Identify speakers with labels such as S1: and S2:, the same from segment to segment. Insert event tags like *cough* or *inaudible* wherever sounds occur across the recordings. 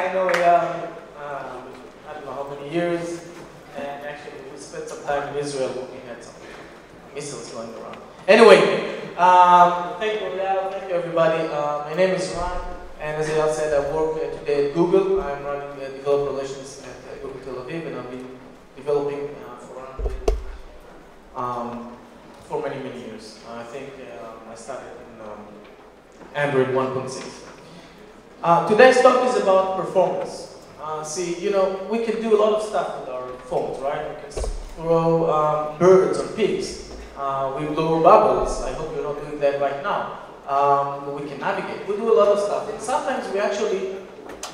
S1: I know Eyal, um, I don't know how many years, and actually we spent some time in Israel looking at some missiles going around. Anyway, um, thank you, Eyal. Thank you, everybody. Uh, my name is Ran, and as Eyal said, I work uh, today at Google. I'm running uh, developer relations at uh, Google Tel Aviv, and I've been developing uh, for Android um, for many, many years. I think um, I started in um, Android 1.6. Uh, today's talk is about performance. Uh, see, you know, we can do a lot of stuff with our phones, right? We can throw um, birds or pigs. Uh, we blow bubbles. I hope you're not doing that right now. Um, we can navigate. We do a lot of stuff. And sometimes we actually,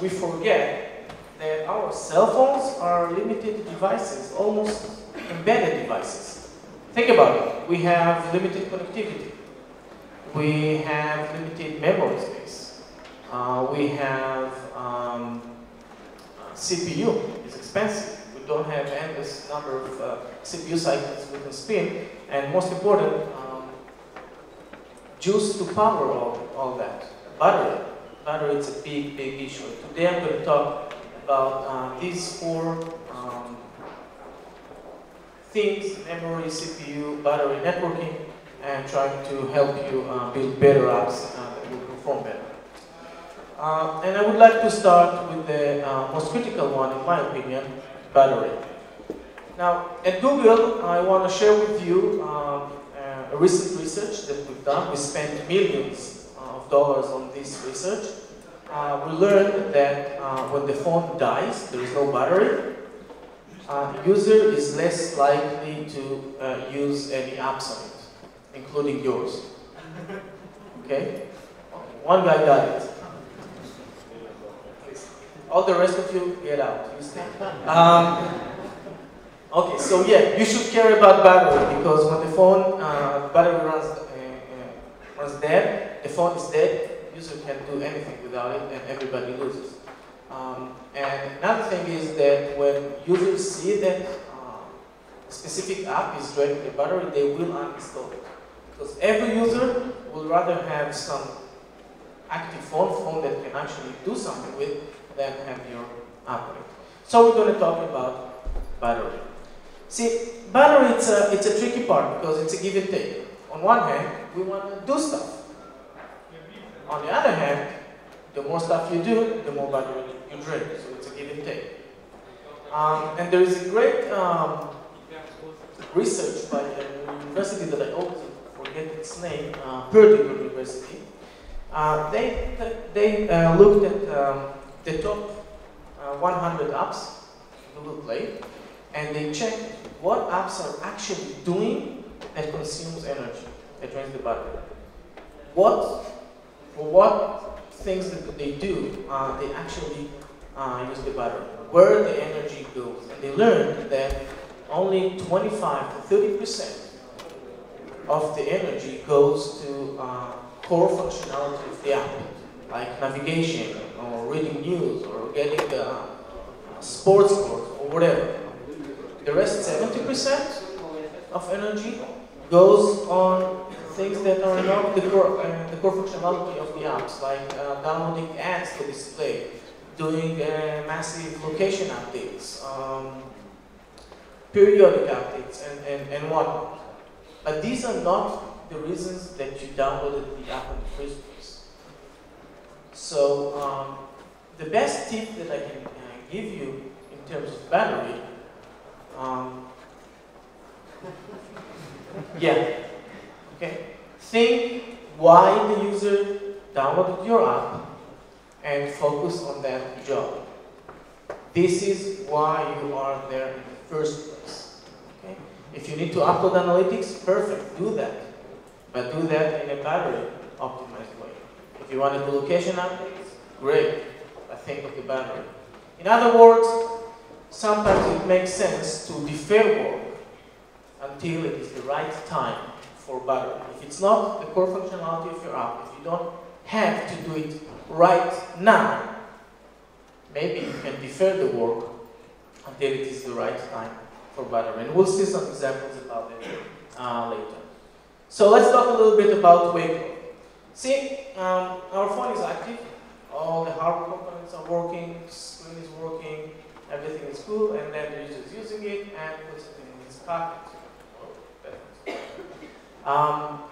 S1: we forget that our cell phones are limited devices, almost embedded devices. Think about it. We have limited connectivity. We have limited memory space. Uh, we have um, CPU. It's expensive. We don't have endless number of uh, CPU cycles we can spin. And most important, um, juice to power all, all that. Battery. Battery is a big, big issue. Today I'm going to talk about uh, these four um, things, memory, CPU, battery, networking, and trying to help you uh, build better apps uh, that will perform better. Uh, and I would like to start with the uh, most critical one, in my opinion, battery. Now, at Google, I want to share with you um, uh, a recent research that we've done. We spent millions of dollars on this research. Uh, we learned that uh, when the phone dies, there is no battery, uh, the user is less likely to uh, use any apps on it, including yours. Okay? One guy got it. All the rest of you, get out. You stay. *laughs* Um, okay, so yeah, you should care about battery because when the phone uh, battery runs uh, uh, runs dead, the phone is dead. User can't do anything without it, and everybody loses. Um, and another thing is that when users see that uh, a specific app is draining the battery, they will uninstall it. Because every user will rather have some active phone, phone that can actually do something with, than have your app. So we're going to talk about battery. See, battery, it's a, it's a tricky part because it's a give and take. On one hand, we want to do stuff. On the other hand, the more stuff you do, the more battery you drain. So it's a give and take. Um, and there is a great um, research by a university that I always forget its name, uh, Purdue University. Uh, they they uh, looked at um, the top uh, 100 apps, Google Play, and they check what apps are actually doing that consumes energy, that drains the battery. What, what things that they do, uh, they actually uh, use the battery, where the energy goes. And they learned that only 25 to 30 percent of the energy goes to uh, core functionality of the app, like navigation or reading news or getting uh, sports scores or whatever. The rest, 70 percent of energy goes on things that are not the core, uh, the core functionality of the apps, like uh, downloading ads to display, doing uh, massive location updates, um, periodic updates, and, and, and whatnot. But these are not the reasons that you downloaded the app in the first place. So um, the best tip that I can uh, give you in terms of battery, um, *laughs* yeah, okay. Think why the user downloaded your app and focus on that job. This is why you are there in the first place. Okay? If you need to upload analytics, perfect, do that. But do that in a battery you want do location updates, great. I think of the battery. In other words, sometimes it makes sense to defer work until it is the right time for battery. If it's not the core functionality of your app, if you don't have to do it right now, maybe you can defer the work until it is the right time for battery. And we'll see some examples about it uh, later. So let's talk a little bit about wake. See, um, our phone is active all the hardware components are working, screen is working, everything is cool, and then the user is using it and puts it in his pocket. *coughs* Um,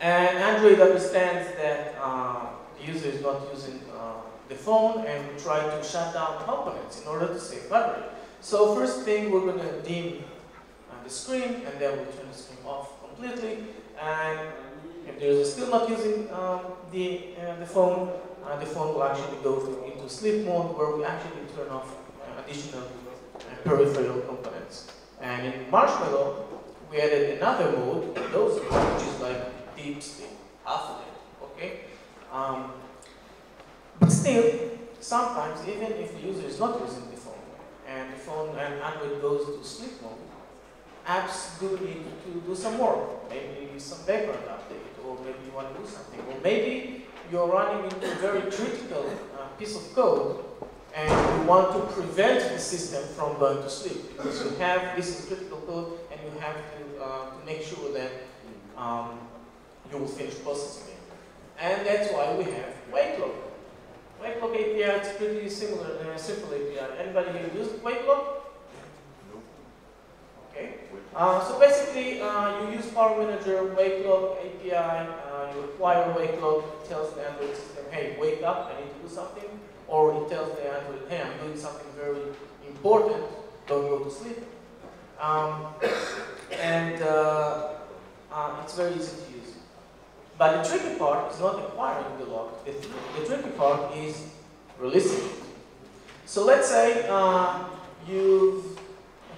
S1: and Android understands that uh, the user is not using uh, the phone and we try to shut down components in order to save battery. So first thing, we're going to dim uh, the screen and then we'll turn the screen off completely. And if there is still not using um, the, uh, the phone, uh, the phone will actually go into sleep mode where we actually turn off uh, additional uh, peripheral components. And in Marshmallow, we added another mode, Doze which is like deep sleep, half sleep, okay? Um, but still, sometimes even if the user is not using the phone, and the phone and Android goes to sleep mode, apps do need to do some work. Maybe some background update, or maybe you want to do something, or maybe you're running into a very critical uh, piece of code and you want to prevent the system from going to sleep because you have this is critical code and you have to, uh, to make sure that um, you will finish processing it. And that's why we have wake lock. Wake lock API is pretty similar, uh, simple API. Anybody here used wake lock? Okay. Uh, so basically, uh, you use Power Manager, wake lock API, uh, you require wake lock, tells the Android system, hey, wake up, I need to do something or it tells the Android, hey, I'm doing something very important, don't go to sleep. Um, and uh, uh, it's very easy to use. But the tricky part is not acquiring the lock. The, tricky part is releasing it. So let's say you've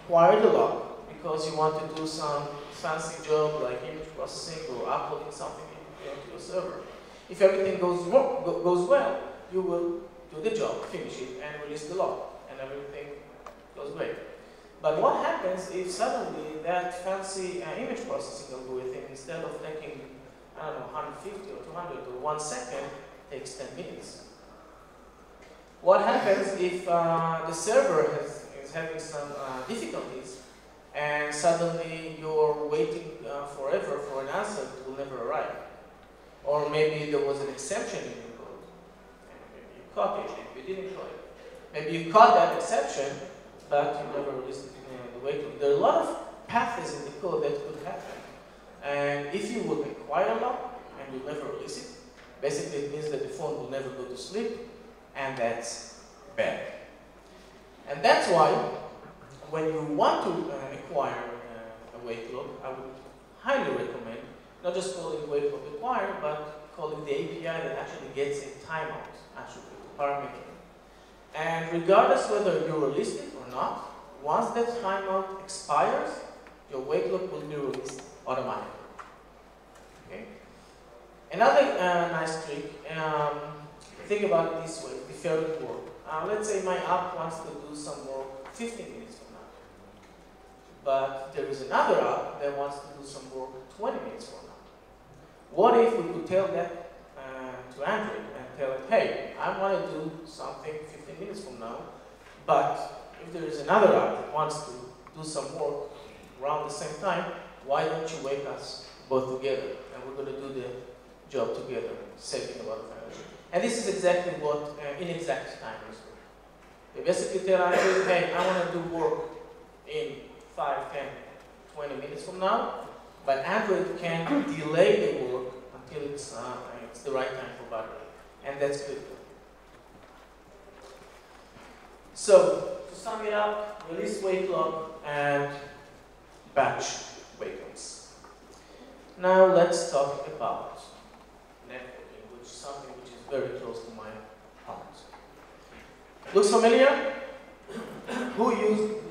S1: acquired the lock because you want to do some fancy job like image processing or uploading something into your server. If everything goes, goes well, you will do the job, finish it, and release the lock, and everything goes great. But what happens if suddenly that fancy uh, image processing algorithm, instead of taking, I don't know, 150 or 200 or one second, takes 10 minutes? What happens if uh, the server has, is having some uh, difficulties and suddenly you're waiting uh, forever for an answer that will never arrive? Or maybe there was an exception in your code, maybe you caught it, maybe you didn't caught it. Maybe you caught that exception, but you never released it in the way. There are a lot of paths in the code that could happen. And if you would acquire a lock and you never release it, basically it means that the phone will never go to sleep, and that's bad. And that's why when you want to uh, acquire uh, a wake lock, I would highly recommend not just calling wake lock acquire, but calling the API that actually gets a timeout attribute parameter. And regardless whether you release it or not, once that timeout expires, your wake lock will be released automatically. Okay? Another uh, nice trick, um, think about it this way, deferred work. Uh, let's say my app wants to do some work 15 minutes from now. But there is another app that wants to do some work 20 minutes from now. What if we could tell that uh, to Android and tell it, hey, I want to do something 15 minutes from now, but if there is another app that wants to do some work around the same time, why don't you wake us both together? And we're going to do the job together, saving a lot of energy. And this is exactly what uh, inexact timers do. They basically tell Android, hey, I want to do work in 5, 10, 20 minutes from now, but Android can delay the work until it's, uh, it's the right time for battery and that's good. So, to sum it up, release wake lock and batch wake-ups. Now let's talk about networking, which is something which is very close to my heart. Looks familiar? *coughs* Who used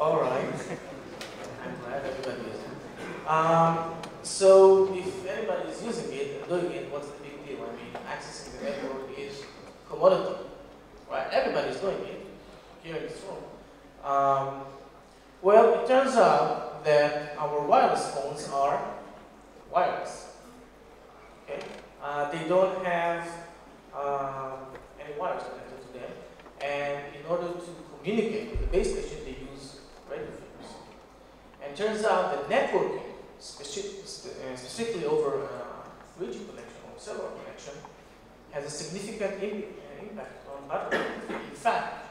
S1: All right. I'm glad everybody is. Um, so if anybody is using it and doing it, what's the big deal? I mean, accessing the network is commodity, right? Everybody's doing it here in this room. Um, well, it turns out that our wireless phones are wireless. Okay, uh, they don't have uh, any wires them, and in order to communicate with the base station, they use radio frequency. And turns out that networking uh, specifically over uh, 3G connection or cellular connection, has a significant uh, impact on battery. In fact,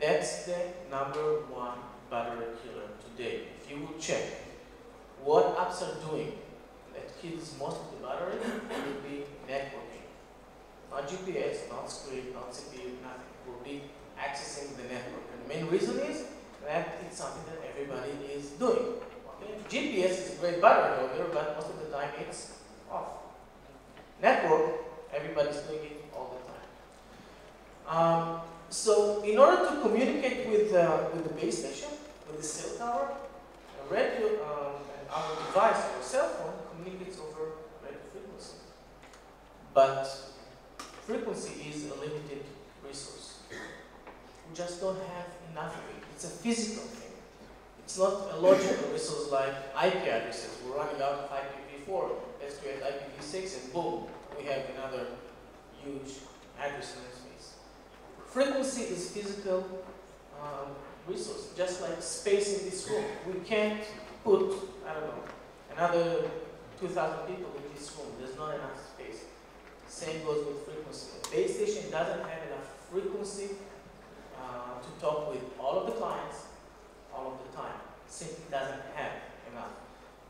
S1: that's the number one battery killer today. If you will check what apps are doing that kills most of the battery, it will be networking. Not GPS, not screen, not CPU, nothing. Will be accessing the network. And the main reason is that it's something that everybody is doing. Okay? GPS is a great battery holder, but most of the time it's off. Network, everybody's doing it all the time. Um, so in order to communicate with, uh, with the base station, with the cell tower, a radio um, and our device, our cell phone, communicates over radio frequency. But frequency is a limited resource. We just don't have enough of it. It's a physical thing. It's not a logical resource like IP addresses. We're running out of IPv4. Let's create IPv6 and boom, we have another huge address space. Frequency is physical um, resource, just like space in this room. We can't put, I don't know, another 2,000 people in this room. There's not enough. Same goes with frequency. A base station doesn't have enough frequency uh, to talk with all of the clients all of the time. Simply doesn't have enough.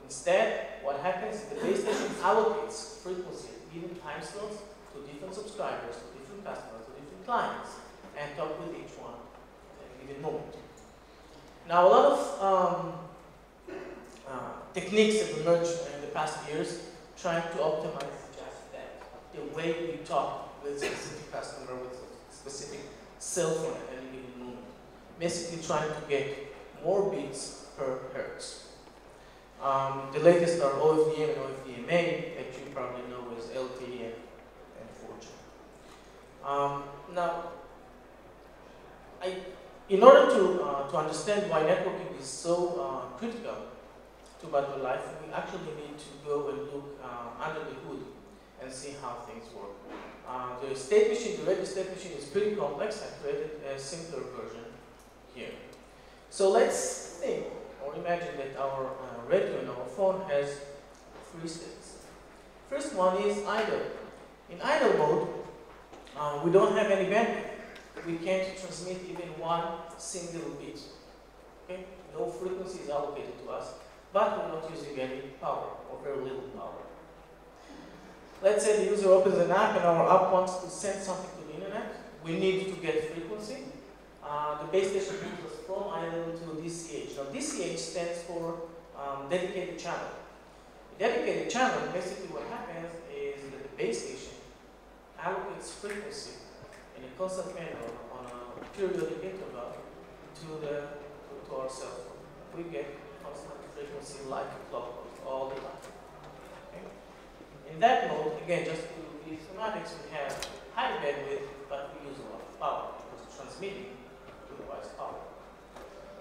S1: Instead, what happens is the base station allocates frequency given time slots to different subscribers, to different customers, to different clients, and talk with each one at a given moment. Now, a lot of um, uh, techniques have emerged in the past years trying to optimize the way we talk with a specific customer, with a specific cell phone at any given moment. Basically trying to get more bits per hertz. Um, the latest are OFDM and OFDMA that you probably know as LTE and, and 4G. Um, now, I, in order to, uh, to understand why networking is so uh, critical to battery life, we actually need to go and look uh, under the hood and see how things work. Uh, the state machine, the radio state machine is pretty complex. I created a simpler version here. So let's think or imagine that our uh, radio in our phone has three states. First one is idle. In idle mode, uh, we don't have any bandwidth. We can't transmit even one single bit. Okay? No frequency is allocated to us, but we're not using any power or very little power. Let's say the user opens an app and our app wants to send something to the internet. We need to get frequency. Uh, the base station moves us from idle to DCH. Now DCH stands for um, dedicated channel. Dedicated channel, basically what happens is that the base station allocates frequency in a constant manner on a periodic interval to the to our cell phone. We get constant frequency like a clockwork all the time. In that mode, again, just to be schematics, we have high bandwidth, but we use a lot of power because transmitting requires power.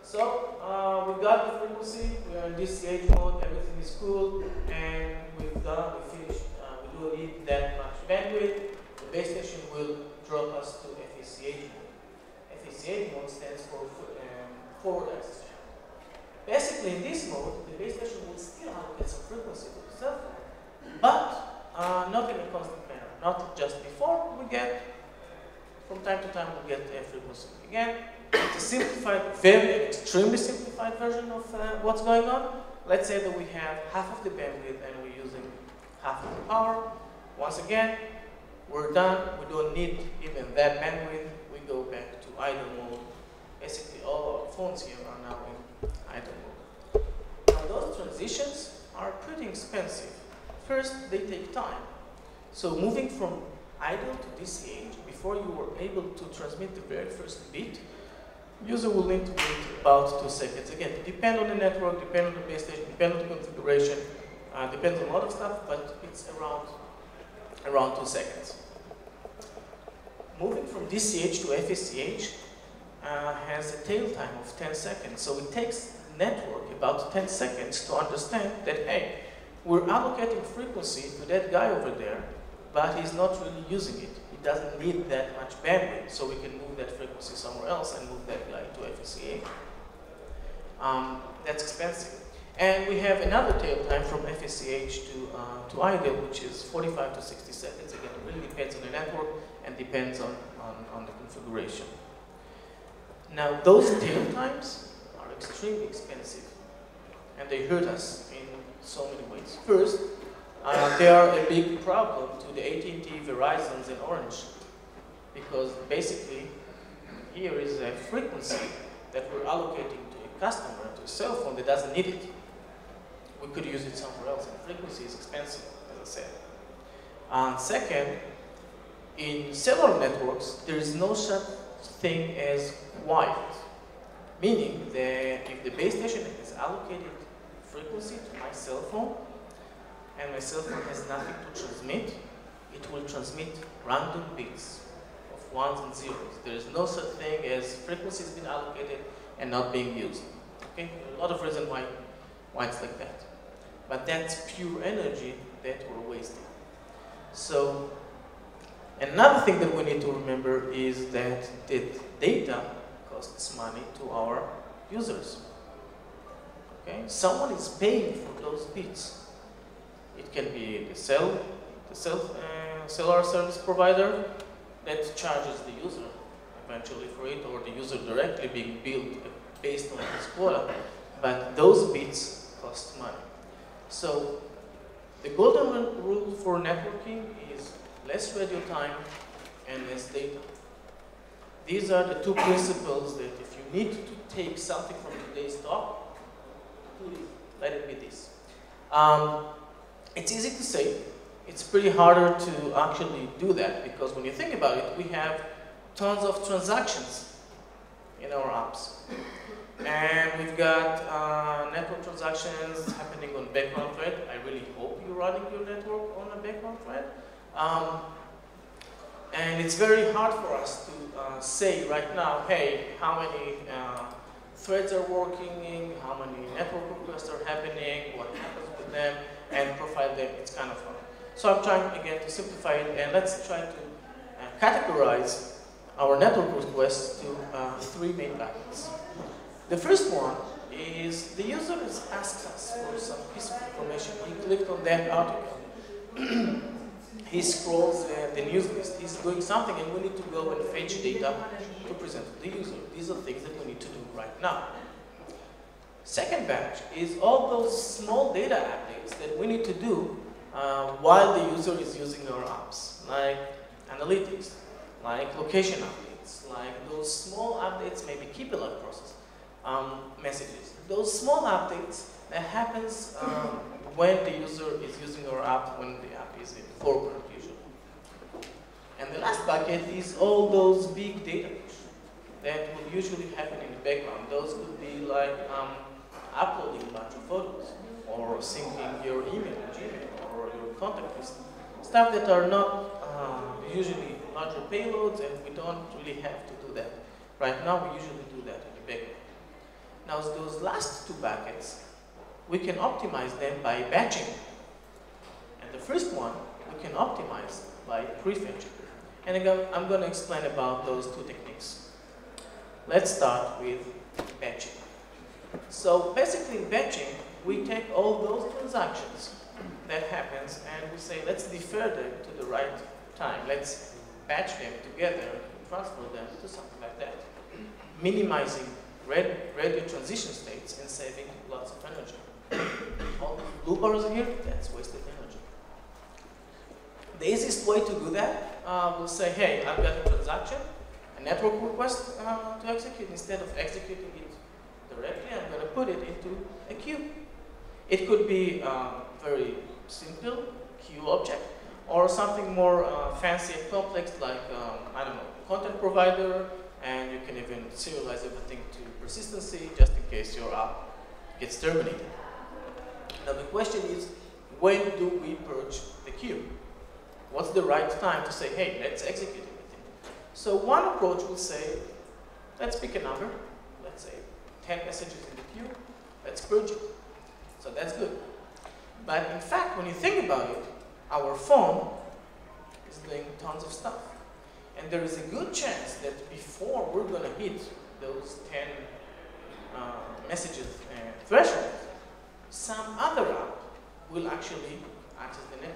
S1: So uh, we got the frequency, we are in DCH mode, everything is cool, and we've done, we finished, uh, we don't need that much bandwidth. The base station will drop us to FACH mode. FACH mode stands for um, forward access channel. Basically, in this mode, the base station will still allocate some frequency to the cell phone, but uh, not in a constant manner. Not just before we get, from time to time, we get a frequency. Again, it's a simplified, very extremely simplified version of uh, what's going on. Let's say that we have half of the bandwidth and we're using half of the power. Once again, we're done. We don't need even that bandwidth. We go back to idle mode. Basically, all our phones here are now in idle mode. Now, those transitions are pretty expensive. First, they take time. So moving from idle to DCH, before you were able to transmit the very first bit, user will need to wait about two seconds. Again, depend on the network, depend on the base station, depend on the configuration, uh, depends on a lot of stuff, but it's around, around two seconds. Moving from DCH to FACH uh, has a tail time of 10 seconds. So it takes network about 10 seconds to understand that, hey, we're allocating frequency to that guy over there, but he's not really using it. He doesn't need that much bandwidth, so we can move that frequency somewhere else and move that guy to FACH. Um, that's expensive. And we have another tail time from FACH to, uh, to idle, which is 45 to 60 seconds. Again, it really depends on the network and depends on, on, on the configuration. Now, those tail times are extremely expensive, and they hurt us in so many ways. First, uh, they are a big problem to the AT&T, Verizon's, and Orange, because basically, here is a frequency that we're allocating to a customer, to a cell phone that doesn't need it we could use it somewhere else. And frequency is expensive, as I said. And second, in cellular networks, there is no such thing as quiet. Meaning that if the base station is allocated frequency to my cell phone, and my cell phone has nothing to transmit, it will transmit random bits of ones and zeros. There is no such thing as frequencies being allocated and not being used. Okay? a lot of reasons why, why it's like that. But that's pure energy that we're wasting. So another thing that we need to remember is that the data costs money to our users. Okay? Someone is paying for those bits. It can be the cell, the cell, uh, cellular service provider that charges the user eventually for it, or the user directly being billed based on his quota. But those bits cost money. So the golden rule for networking is less radio time and less data. These are the two principles that if you need to take something from today's talk, let it be this. Um, it's easy to say. It's pretty harder to actually do that because when you think about it, we have tons of transactions in our apps. And we've got uh, network transactions happening on background thread. I really hope you're running your network on a background thread. Um, and it's very hard for us to uh, say right now, hey, how many uh, threads are working, how many network requests are happening, what happens with them, and profile them. It's kind of fun. So I'm trying again to simplify it, and let's try to uh, categorize our network requests to uh, three main buckets. The first one is the user asks us for some piece of information. We clicked on that article. *clears throat* he scrolls uh, the news list. He's doing something and we need to go and fetch data to present to the user. These are things that we need to do right now. Second batch is all those small data updates that we need to do uh, while the user is using our apps, like analytics, like location updates, like those small updates, maybe keep alive process um, messages. Those small updates that happens um, when the user is using our app, when the app is in foreground usually. And the last bucket is all those big data that will usually happen in the background. Those could be like um, uploading a bunch of photos or syncing your email, Gmail, or your contact list. Stuff that are not uh, usually larger payloads and we don't really have to do that. Right now we usually do that in the background. Now those last two buckets, we can optimize them by batching. And the first one, we can optimize by prefetching. And again, I'm going to explain about those two techniques. Let's start with batching. So basically batching, we take all those transactions that happens and we say, let's defer them to the right time. Let's batch them together, transfer them to something like that. Minimizing radio transition states and saving lots of energy. Blue bars here, that's wasted energy. The easiest way to do that, uh, we'll say, hey, I've got a transaction, a network request uh, to execute. Instead of executing it directly, I'm going to put it into a queue. It could be a uh, very simple queue object, or something more uh, fancy and complex like, um, I don't know, content provider, and you can even serialize everything to persistency just in case your app gets terminated. Now the question is, when do we purge the queue? What's the right time to say, hey, let's execute everything? So one approach will say, let's pick a number, let's say 10 messages in the queue, let's purge it. So that's good. But in fact, when you think about it, our phone is doing tons of stuff. And there is a good chance that before we're going to hit those 10 uh, messages uh, threshold, some other app will actually access the network,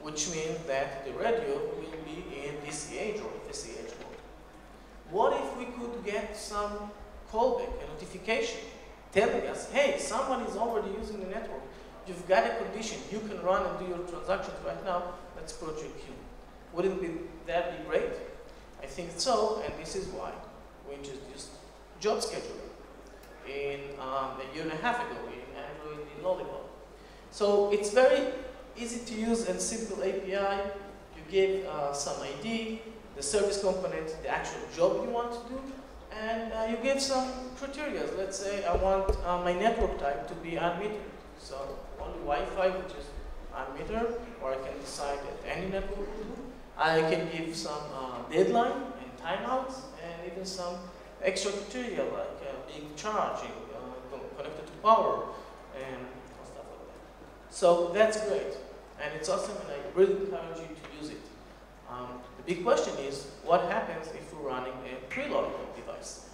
S1: which means that the radio will be in DCH or FACH mode. What if we could get some callback, a notification, telling us, hey, someone is already using the network. You've got a condition. You can run and do your transactions right now. Let's project you. Wouldn't be, that be great? I think so, and this is why we introduced job scheduling in um, a year and a half ago Android in Lollipop. So it's very easy to use and simple API. You give uh, some ID, the service component, the actual job you want to do, and uh, you give some criteria. Let's say I want uh, my network type to be unmetered. So only Wi-Fi, which is unmetered, or I can decide that any network will do. I can give some uh, deadline and timeouts, and even some extra criteria like uh, being charging, uh, connected to power, and stuff like that. So that's great, and it's awesome, and I really encourage you to use it. Um, the big question is, what happens if we're running a pre-lollipop device?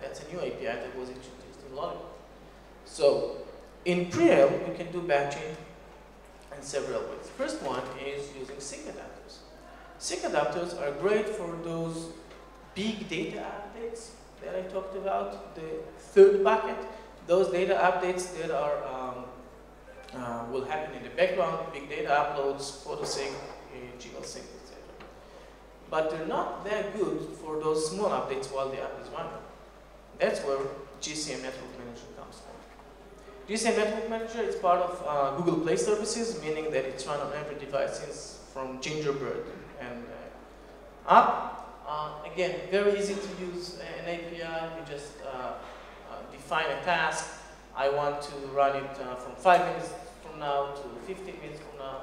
S1: That's a new API that was introduced in Lollipop. So, in Preail, we can do batching in several ways. First one is using sync adapters. sync adapters are great for those big data updates that I talked about, the third bucket, those data updates that are um, uh, will happen in the background, big data uploads, photosync, uh, GeoSync, etc. But they're not that good for those small updates while the app is running. That's where GCM Network Manager comes from. GCM Network Manager is part of uh, Google Play Services, meaning that it's run on every device since from Gingerbread and uh, up. Uh, again, very easy to use an API. You just uh, uh, define a task. I want to run it uh, from 5 minutes from now to 15 minutes from now.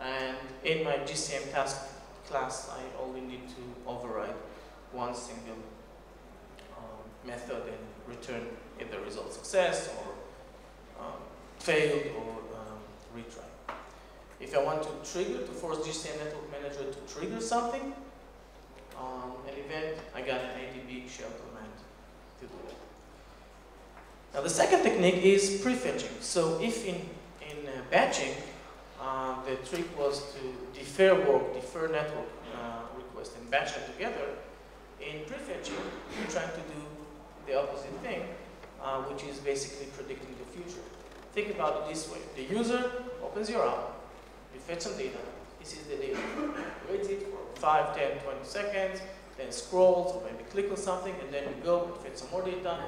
S1: And in my GCM task class, I only need to override one single um, method and return either result success or um, failed or um, retry. If I want to trigger, to force GCM Network Manager to trigger something, um, an event, I got an ADB shell command to do it. Now the second technique is prefetching. So if in, in uh, batching, uh, the trick was to defer work, defer network uh, request and batch them together, in prefetching, you're trying to do the opposite thing, uh, which is basically predicting the future. Think about it this way. The user opens your app, you fetch some data, he sees the data, reads it for 5, 10, 20 seconds, then scrolls or maybe click on something, and then you go and fetch some more data,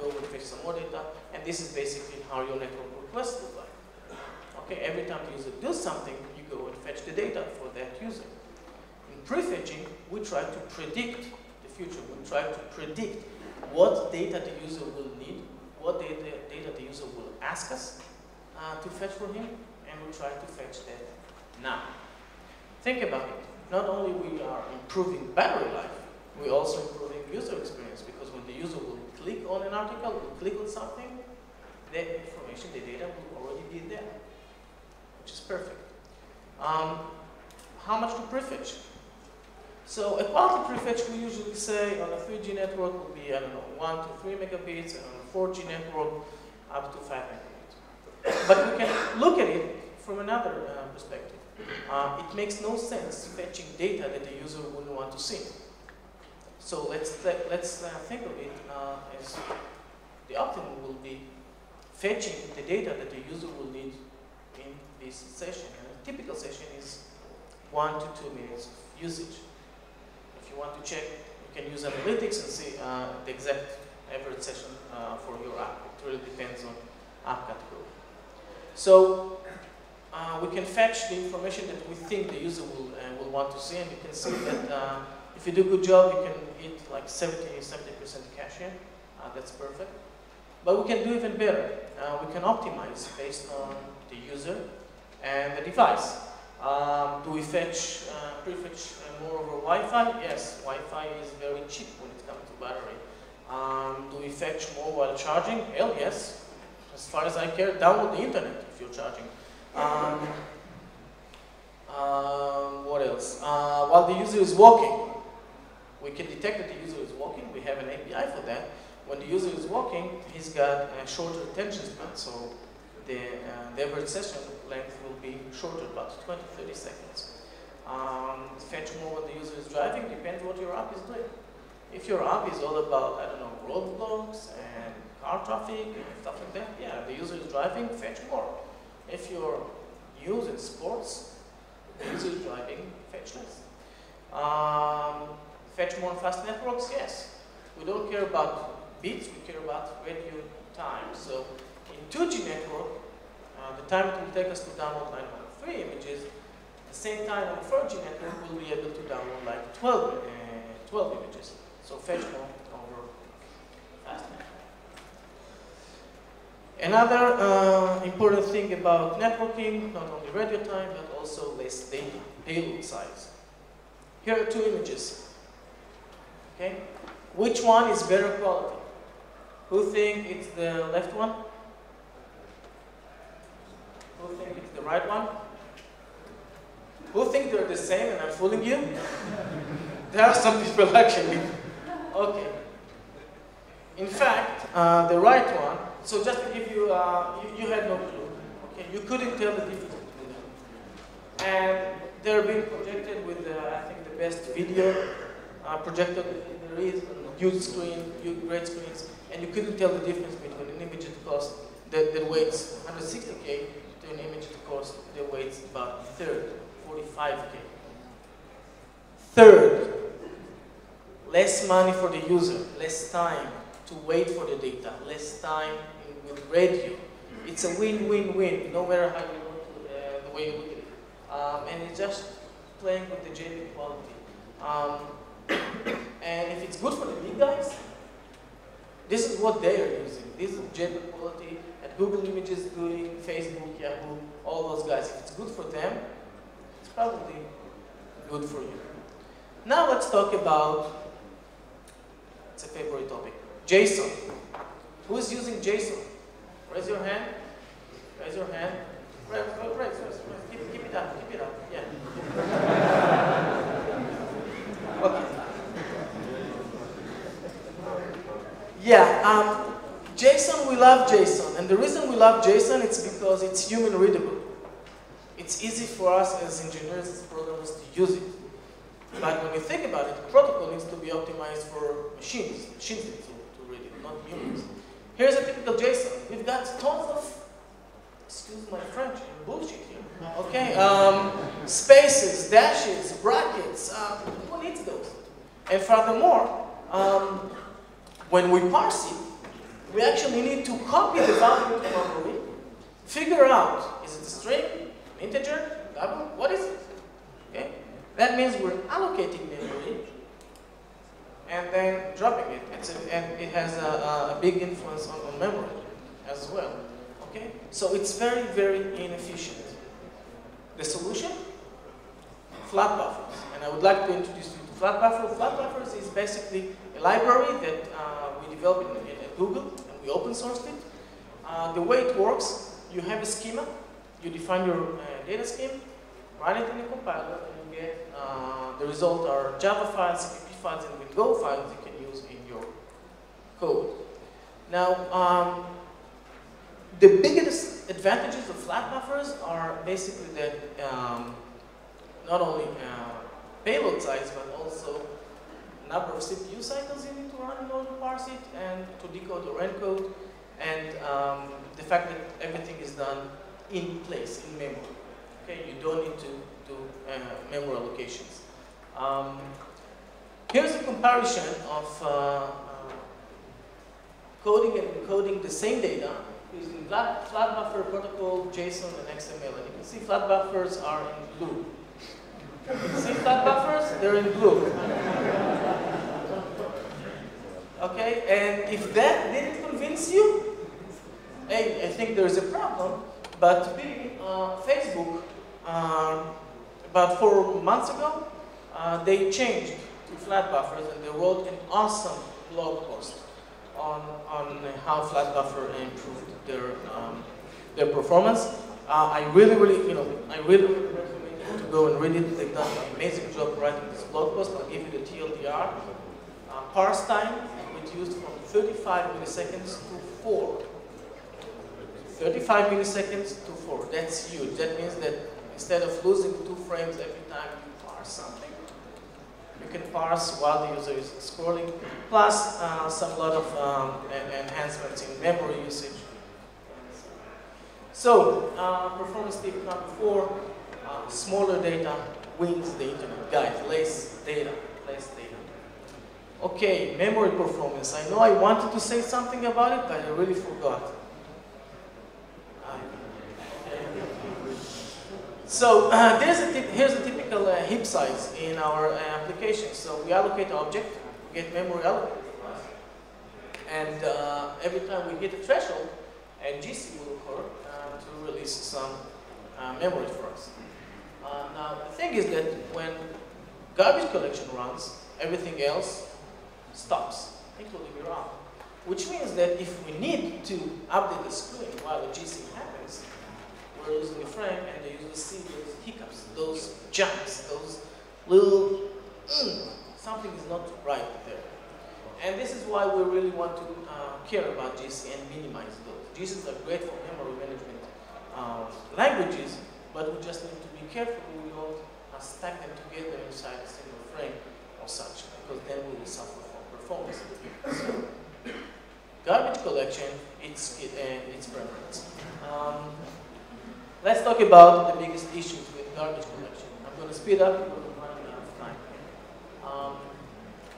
S1: go and fetch some more data, and this is basically how your network request look like. Okay, every time the user does something, you go and fetch the data for that user. In prefetching, we try to predict the future. We try to predict what data the user will need, what data, data the user will ask us uh, to fetch for him, and we try to fetch that now. Think about it. Not only we are improving battery life, we're also improving user experience because when the user will click on an article, will click on something, the information, the data will already be there, which is perfect. Um, how much to prefetch? So a quality prefetch we usually say on a 3G network will be, I don't know, 1 to 3 megabits, and on a 4G network up to 5 megabits. But we can look at it from another uh, perspective. Uh, it makes no sense fetching data that the user wouldn't want to see. So let's, th let's uh, think of it uh, as the optimum will be fetching the data that the user will need in this session. And a typical session is one to two minutes of usage. If you want to check, you can use analytics and see uh, the exact average session uh, for your app. It really depends on app category. So uh, we can fetch the information that we think the user will, uh, will want to see, and you can see that uh, if you do a good job, you can hit like 70, 70% caching. Uh, that's perfect. But we can do even better. Uh, we can optimize based on the user and the device. Um, do we fetch, uh, prefetch more over Wi-Fi? Yes, Wi-Fi is very cheap when it comes to battery. Um, do we fetch more while charging? Hell yes. As far as I care, download the internet if you're charging. Um, uh, what else? Uh, while the user is walking, we can detect that the user is walking. We have an API for that. When the user is walking, he's got a shorter attention span, so the, uh, the average session length will be shorter, about 20 30 seconds. Um, fetch more when the user is driving, depends what your app is doing. If your app is all about, I don't know, roadblocks and car traffic and stuff like that, yeah, the user is driving, fetch more. If you're using sports, is driving, fetch less. Um, fetch more fast networks, yes. We don't care about bits, we care about radio time. So in 2G network, uh, the time it will take us to download like three images the same time on 4G network, we'll be able to download like 12, uh, 12 images. So fetch more over fast network. Another uh, important thing about networking, not only radio time, but also less data, payload size. Here are two images. Okay? Which one is better quality? Who think it's the left one? Who think it's the right one? Who think they're the same and I'm fooling you? *laughs* there are some people *laughs* actually. Okay. In fact, uh, the right one, so just to give you, uh, you, you, had no clue. Okay, you couldn't tell the difference between them. And they're being projected with, uh, I think, the best video uh, projector there is, huge screen, huge great screens, and you couldn't tell the difference between an image that costs, that, that weighs 160K to an image that costs, that weighs about third. 45K. Third, less money for the user, less time to wait for the data, less time radio. It's a win-win-win, no matter how you look, uh, the way you look at it. Um, and it's just playing with the JPEG quality. Um, *coughs* and if it's good for the big guys, this is what they are using. This is JPEG quality at Google Images, Google, Facebook, Yahoo, all those guys. If it's good for them, it's probably good for you. Now let's talk about, it's a favorite topic, JSON. Who is using JSON? Raise your hand. Raise your hand. Raise, raise, raise, raise. Keep, keep it up, keep it up, yeah. okay. Yeah, um, JSON, we love JSON. And the reason we love JSON is because it's human readable it's easy for us as engineers, as programmers to use it. But when you think about it, the protocol needs to be optimized for machines. Machines need to, to read it, not humans. Here's a typical JSON. We've got tons of, excuse my French, bullshit here. Okay, um, spaces, dashes, brackets, uh, who needs those? And furthermore, um, when we parse it, we actually need to copy the value memory, figure out, is it a string, integer, double, what is it? Okay? That means we're allocating memory and then dropping it. A, and it has a, a big influence on, on, memory as well. Okay? So it's very, very inefficient. The solution? Flat buffers. And I would like to introduce you to flat buffer. Flat buffers is basically a library that uh, we developed in, in, at Google and we open sourced it. Uh, the way it works, you have a schema you define your uh, data scheme, run it in the compiler, and you get uh, the result are Java files, Files, and Wingo files you can use in your code. Now, um, the biggest advantages of flat buffers are basically that um, not only uh, payload size, but also number of CPU cycles you need to run in order to parse it and to decode or encode, and um, the fact that everything is done in place, in memory. Okay, you don't need to do uh, memory allocations. Um, here's a comparison of uh, uh, coding and encoding the same data using flat, flat buffer protocol, JSON, and XML. And you can see flat buffers are in blue. You see flat buffers? They're in blue. Okay, and if that didn't convince you, hey, I think there's a problem. But uh, Facebook, uh, about four months ago, uh, they changed to flat buffers and they wrote an awesome blog post on, on how flat buffer improved their, um, their performance. Uh, I really, really, you know, I really recommend you to go and read it. They've done an amazing job writing this blog post. I'll give you the TLDR. Uh, parse time reduced from 35 milliseconds to 4 35 milliseconds to 4. That's huge. That means that instead of losing two frames every time you parse something, you can parse while the user is scrolling, plus uh, some lot of um, enhancements in memory usage. So, uh, performance tip number four, uh, smaller data wins the internet. Guys, less data, less data. Okay, memory performance. I know I wanted to say something about it, but I really forgot. So *clears throat* uh, a here's a typical uh, heap size in our uh, application. So we allocate the object, we get memory allocated. And uh, every time we hit a threshold, a GC will occur uh, to release some uh, memory for us. now, the thing is that when garbage collection runs, everything else stops, including your arm. Which means that if we need to update the screen while the GC happens, we're losing a frame and the user see those hiccups, those jumps, those little, mm, something is not right there. And this is why we really want to uh, care about GC and minimize those. GCs are great for memory management uh, languages, but we just need to be careful we don't uh, stack them together inside a single frame or such, because then we will suffer from performance. So, *coughs* garbage collection, it's, it, uh, it's preference. Um, let's talk about the biggest issues with garbage collection. I'm going to speed up because I'm running out of time. Um,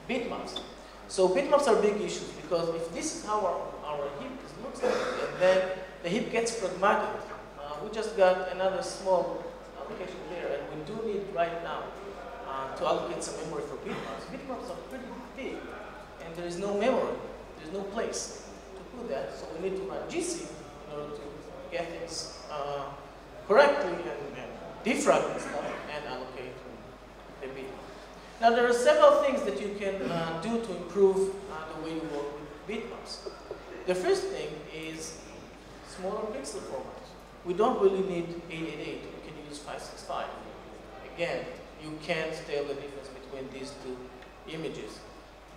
S1: bitmaps. So bitmaps are big issues because if this is how our, our heap looks like, and then the heap gets fragmented. Uh, we just got another small allocation there, and we do need right now uh, to allocate some memory for bitmaps. Bitmaps are pretty big, and there is no memory, there's no place to put that. So we need to run GC in order to get things uh, correctly and, and defragment stuff and allocate the bit. Now there are several things that you can uh, do to improve uh, the way you work with bitmaps. The first thing is smaller pixel format. We don't really need 888, we can use 565. Again, you can't tell the difference between these two images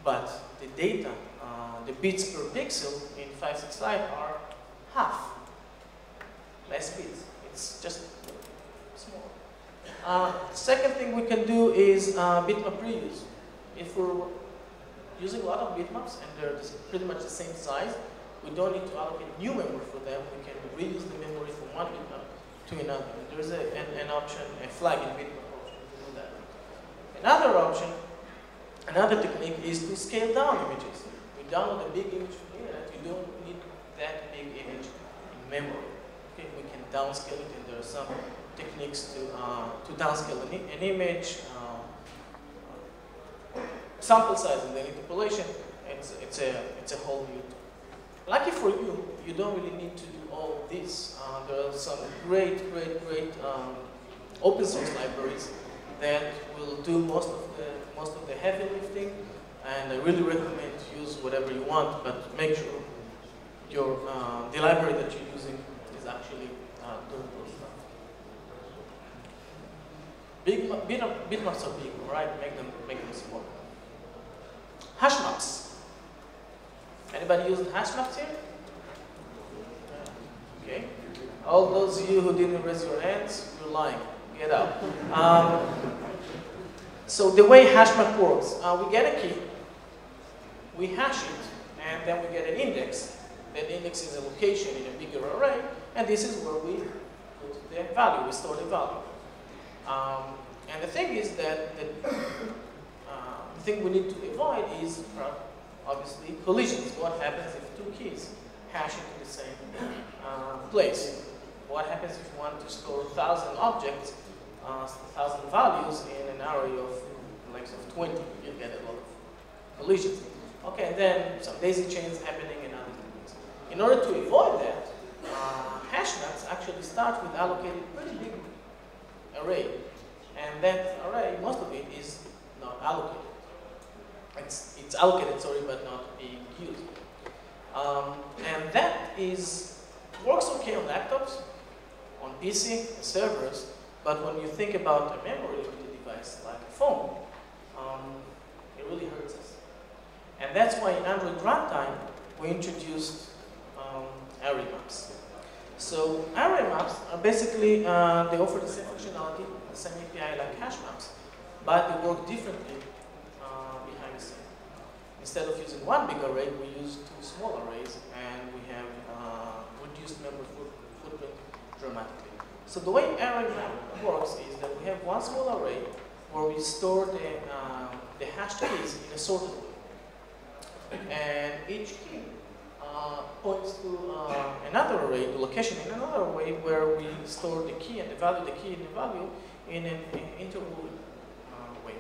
S1: but the data, uh, the bits per pixel in 565 are half, less bits. It's just small. Uh, second thing we can do is uh, bitmap reuse. If we're using a lot of bitmaps and they're pretty much the same size, we don't need to allocate new memory for them. We can reuse the memory from one bitmap to another. There's a, an, an option, a flag in bitmap option to do that. Another option Another technique is to scale down images. You download a big image from the internet, you don't need that big image in memory. Downscale it, and there are some techniques to, uh, to downscale an, an image, uh, sample size and then interpolation. It's, it's, a, it's a whole new Lucky for you, you don't really need to do all this. Uh, there are some great, great, great um, open source libraries that will do most of the most of the heavy lifting, and I really recommend use whatever you want, but make sure your uh, the library that you're using is actually uh, doing those stuff. Big bit bitmaps are big, right? Make them make them small. Hash maps. Anybody using hash maps here? Okay. All those of you who didn't raise your hands, you're lying. Get out. Um, so the way hashmap works, uh, we get a key, we hash it, and then we get an index. That index is a location in a bigger array, and this is where we put the value, we store the value. Um, and the thing is that the, uh, the thing we need to avoid is obviously collisions. What happens if two keys hash into the same uh, place? What happens if you want to store a thousand objects uh, thousand values in an array of lengths of 20, you get a lot of collisions. Okay, then some daisy chains happening and other things. In order to avoid that, uh, hash maps actually start with allocated pretty big array. And that array, most of it is not allocated. It's, it's allocated, sorry, but not being used. Um, and that is, works okay on laptops, on PC, servers, but when you think about a memory-limited device like a phone, um, it really hurts us. And that's why in Android runtime, we introduced um, array maps. So array maps are basically, uh, they offer the same functionality, the same API like hash maps, but they work differently uh, behind the scene. Instead of using one big array, we use two small arrays, and we have uh, reduced memory foot footprint dramatically. So the way array map works is that we have one small array where we store the, uh, the hash keys in a sorted way. And each key uh, points to uh, another array, the location in another way where we store the key and the value, the key and the value in an interval uh, way.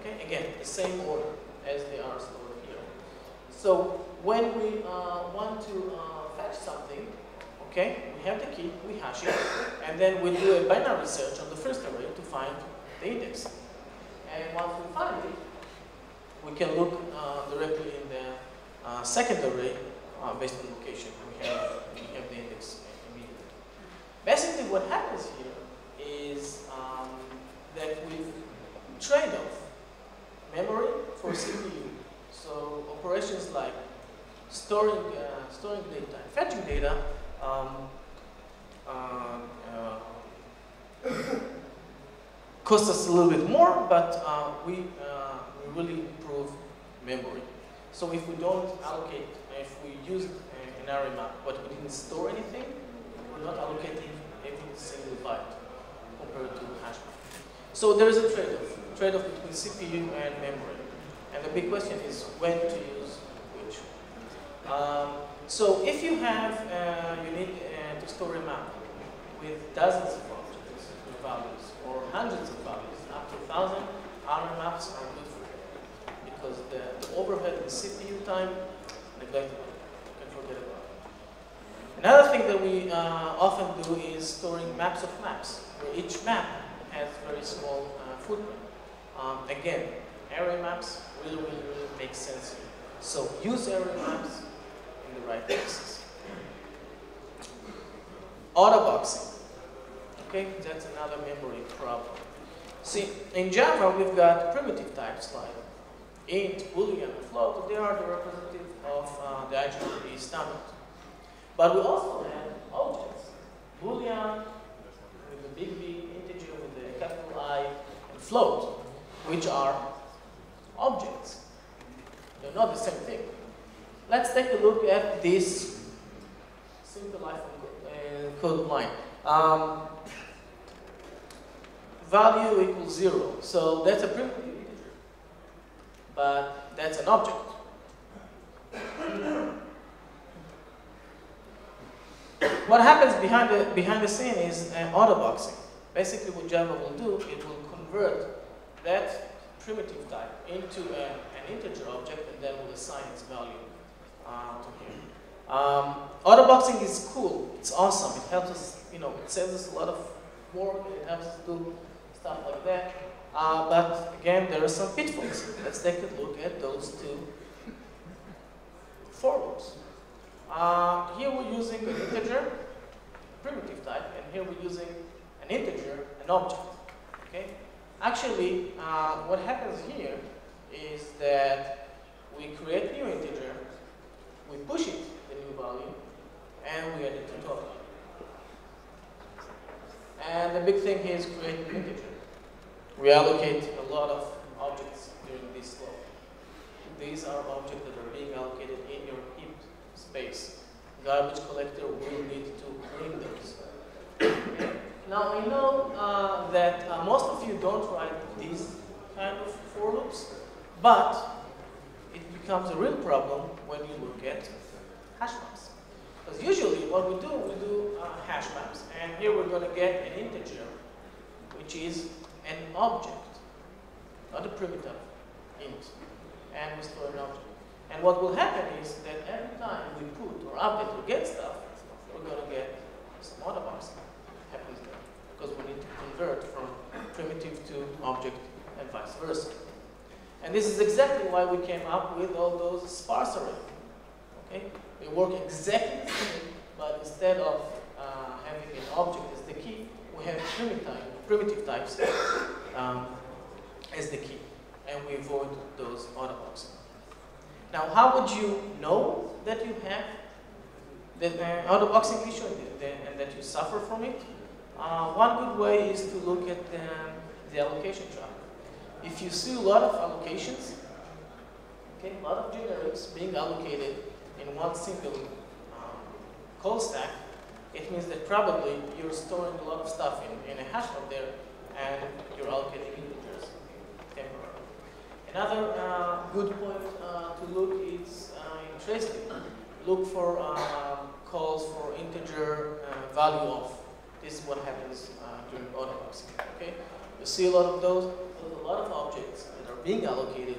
S1: Okay, again, the same order as they are stored here. So when we uh, want to uh, fetch something, okay, we have the key, we hash it, and then we do a binary search on the first array to find the index. And once we find it, we can look uh, directly in the second array uh, based on location. We have, we have the index immediately. Basically what happens here is um, that we trade off memory for *laughs* CPU. So operations like storing, uh, storing data, fetching data, um, uh, uh, *coughs* cost us a little bit more, but uh, we, uh, we really improve memory. So if we don't allocate we used an array map, but we didn't store anything, we're not allocating every single byte compared to hash map. So there is a trade-off, trade-off between CPU and memory. And the big question is when to use which. Um, so if you have, uh, you need uh, to store a map with dozens of objects, values, or hundreds of values, up to a thousand, array maps are good for you because the, the overhead in CPU time neglected. You can forget about it. Another thing that we uh, often do is storing maps of maps, where each map has very small uh, footprint. Um, again, array maps really, really, really make sense here. So use array maps in the right places. Auto boxing. Okay, that's another memory problem. See, in Java, we've got primitive types like int, boolean, float. They are the representative of uh, the IEEE standard. But we also have objects, boolean with the big B, integer with the capital I, and float, which are objects. They're not the same thing. Let's take a look at this simple life uh, code line. Um, value equals zero. So that's a primitive integer, but that's an object. What happens behind the, behind the scene is uh, auto boxing. Basically what Java will do, it will convert that primitive type into a, an integer object and then will assign its value uh, to here. Um, auto boxing is cool, it's awesome, it helps us, you know, it saves us a lot of work, it helps us do stuff like that. Uh, but again, there are some pitfalls. Let's take a look at those two for loops. Uh, here we're using an integer, primitive type, and here we're using an integer, an object. Okay? Actually, uh, what happens here is that we create new integer, we push it, the new value, and we add it to the top. And the big thing here is create new integer. We allocate a lot of objects during this flow. These are objects that are being allocated in your space. Garbage collector will need to clean those. Now I know uh, that uh, most of you don't write these kind of for loops, but it becomes a real problem when you look at hash maps. Because usually what we do, we do uh, hash maps, and here we're going to get an integer, which is an object, not a primitive int, and we store an object. And what will happen is that every time we put or update or get stuff, we're going to get some auto boxing happens there. Because we need to convert from primitive to object and vice versa. And this is exactly why we came up with all those sparse arrays. Okay? They work exactly the same, but instead of uh, having an object as the key, we have primitive, types um, as the key. And we avoid those auto boxing. Now, how would you know that you have the uh, auto boxing issue and that you suffer from it. Uh, one good way is to look at the, the allocation chart. If you see a lot of allocations, okay, a lot of generics being allocated in one single um, call stack, it means that probably you're storing a lot of stuff in, in a hash map there and you're allocating. Another uh, good point uh, to look is uh, in. Look for uh, calls for integer uh, value of. This is what happens during autoboxing. Okay, you see a lot of those. A lot of objects that are being allocated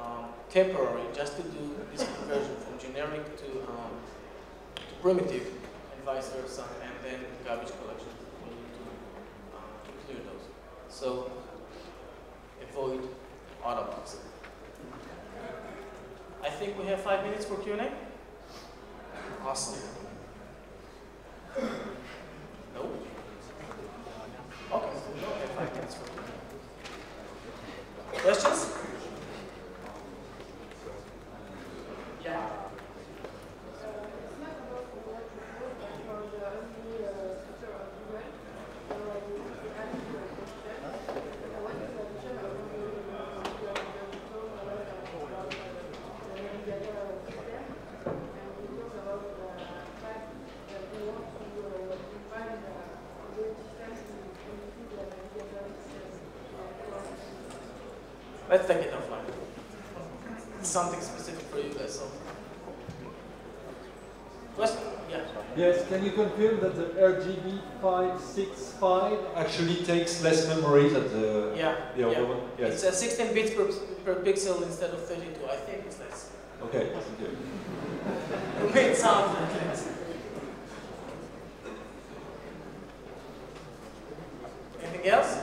S1: um, temporary just to do this conversion from generic to, um, to primitive and vice versa, and then garbage collection. We need to, uh, to clear those. So avoid autoboxing. I think we have five minutes for Q&A. Awesome. No? Okay, we have five minutes for Q&A. Questions? Yeah. Let's take it offline. It's something specific for you guys. So. Question? Yeah.
S2: Yes, can you confirm that the RGB 565 actually takes less memory than the,
S1: Yeah.
S2: the other
S1: yeah.
S2: one? Yes.
S1: It's uh, 16 bits per, per pixel instead of 32. I think it's less.
S2: Okay.
S1: It may sound like less. Anything else?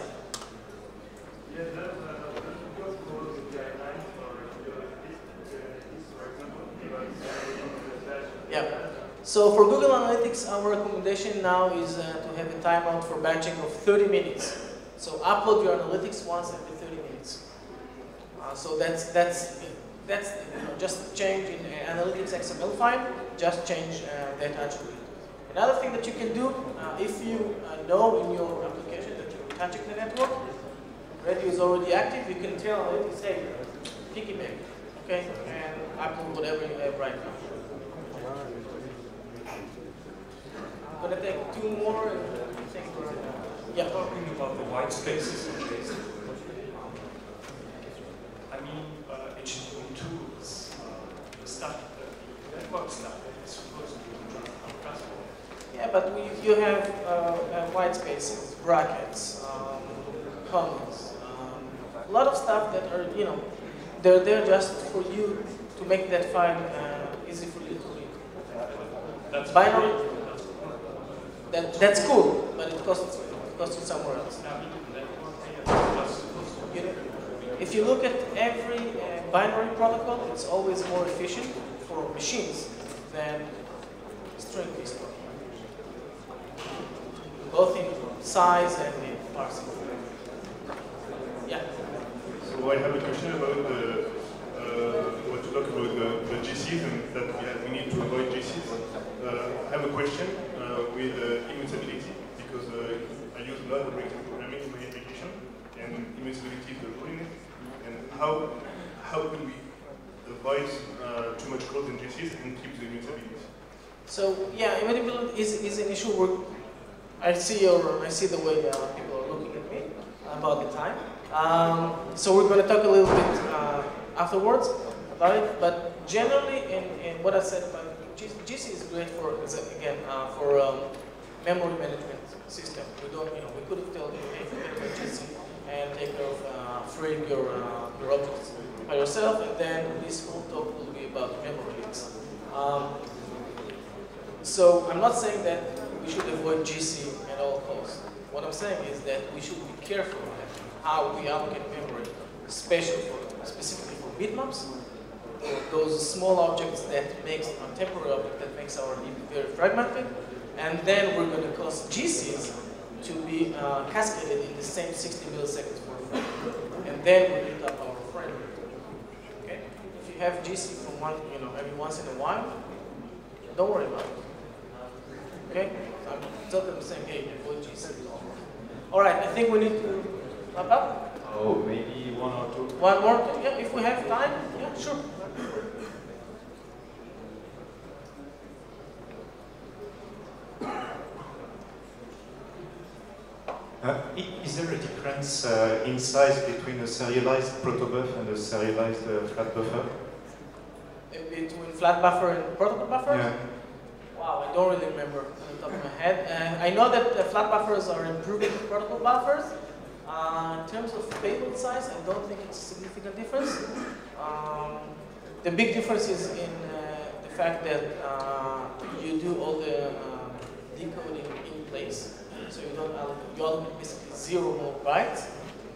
S1: Yeah. So for Google Analytics, our recommendation now is uh, to have a timeout for batching of 30 minutes. So upload your analytics once every 30 minutes. So that's that's that's you know, just change in uh, analytics XML file. Just change uh, that attribute. Another thing that you can do, uh, if you uh, know in your application that you're touching the network, radio is already active, you can tell it analytics, hey, piggyback, okay, and upload whatever you have right now. I'm gonna take two more and yeah.
S3: Talking about the white spaces I mean, uh, HTML tools, uh, the stuff, the network stuff that is supposed to.
S1: Yeah, but we, you have uh, uh, white spaces, brackets, um, commas, um, a lot of stuff that are, you know, they're there just for you to make that file uh, easy for you to read.
S3: That's
S1: Binary? That, that's cool, but it costs, it costs you somewhere else.
S3: Now, the network layer was supposed to
S1: You know, if you look at every uh, binary protocol, it's always more efficient for machines than string-based protocol. Both in size and in parsing. Yeah.
S4: So I have a question about the, uh, what you talk about the, the GCs and that we, have, we need to avoid GCs. Uh, I have a question uh, with uh, immutability because uh, I use a lot of programming in my application and immutability is the it. And how, how can we avoid uh, too much code in GCs and keep the immutability?
S1: So yeah, immutability is, is an issue where I see your I see the way uh, people are looking at me about the time. Um, so we're going to talk a little bit uh, afterwards about it. But generally, in, in what I said about GC is great for again uh, for um, memory management system. We don't you know we could have told you hey GC and take care of uh, freeing your uh, your objects by yourself, and then this whole talk will be about memory leaks. Um, so I'm not saying that we should avoid GC at all costs. What I'm saying is that we should be careful how we allocate memory, especially for, specifically for bitmaps, those small objects that makes a temporary object that makes our DB very fragmented, and then we're going to cause GCs to be uh, cascaded in the same 60 milliseconds for a frame, and then we build up our frame. Okay? If you have GC from one, you know, every once in a while, don't worry about it. Okay? I'm totally the same page, avoid GCs. All right, I think we need to wrap up.
S2: Oh, maybe one or two.
S1: One more, yeah, if we have time, yeah, sure.
S5: Uh, is there a difference uh, in size between a serialized protobuf and a serialized uh, flat buffer?
S1: Between flat buffer and protocol buffer?
S5: Yeah.
S1: Wow, I don't really remember on the top of my head. Uh, I know that flat buffers are improving protocol buffers. Uh, in terms of payload size, I don't think it's a significant difference. Um, the big difference is in uh, the fact that uh, you do all the uh, decoding in place, so you don't allocate, you allocate basically zero more bytes.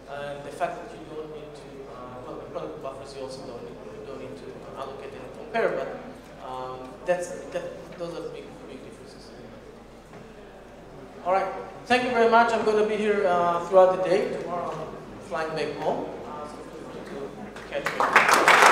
S1: And the fact that you don't need to, uh, the buffers you also don't need, you don't need to allocate and compare, but um, that's that, those are the big, big differences. All right. Thank you very much. I'm going to be here uh, throughout the day. Tomorrow I'm flying back home. Uh, so to catch me.